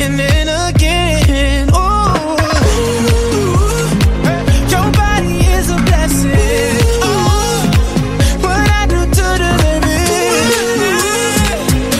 And in a.